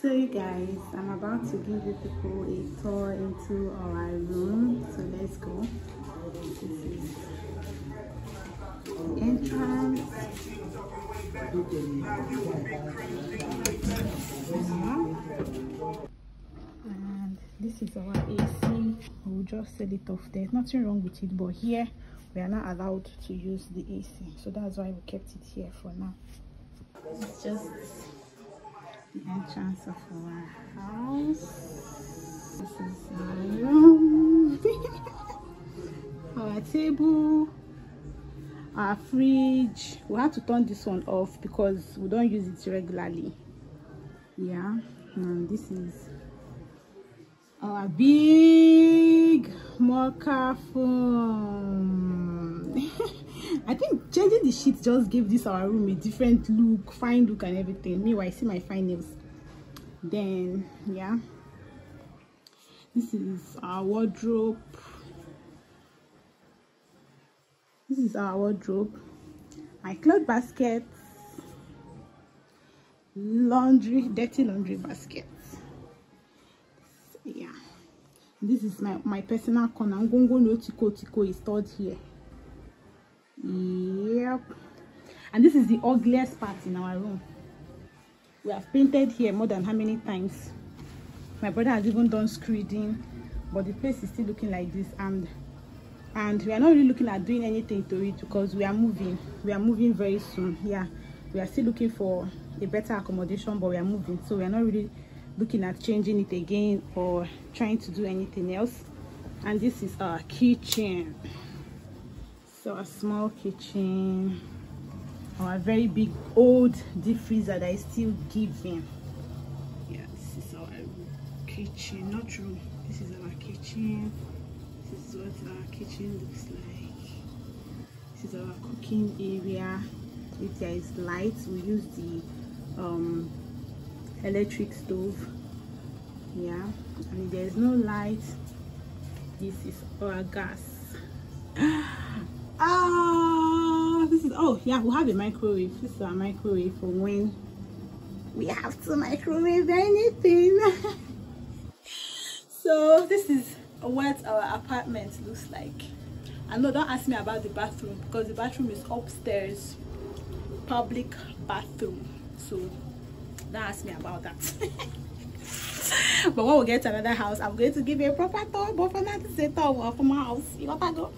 So you guys, I'm about to give you people a tour into our room. So let's go. This is the entrance. And this is our AC. We'll just sell it off. There's nothing wrong with it, but here we are not allowed to use the AC. So that's why we kept it here for now. It's just entrance of our house. This is our room. our table. Our fridge. We have to turn this one off because we don't use it regularly. Yeah. And this is our big mocha phone. I think changing the sheets just gave this our room a different look, fine look and everything. Meanwhile, I see my fine nails. Then, yeah. This is our wardrobe. This is our wardrobe. My cloth baskets. Laundry, dirty laundry baskets. Yeah. This is my, my personal corner. Ngongo no tiko tiko is stored here yep. And this is the ugliest part in our room. We have painted here more than how many times? My brother has even done screeding but the place is still looking like this. And and we are not really looking at doing anything to it because we are moving. We are moving very soon. Yeah. We are still looking for a better accommodation but we are moving. So we are not really looking at changing it again or trying to do anything else. And this is our kitchen so a small kitchen. Our very big old deep freezer that is still giving. Yeah this is our kitchen not room. This is our kitchen. This is what our kitchen looks like. This is our cooking area. If there is light we use the um, electric stove. Yeah and if there is no light this is our gas ah this is oh yeah we have a microwave. This is our microwave for when we have to microwave anything. So this is what our apartment looks like. And no don't ask me about the bathroom because the bathroom is upstairs public bathroom. So don't ask me about that. But when we get to another house i'm going to give you a proper tour but for now this is a tour of my house. You gotta go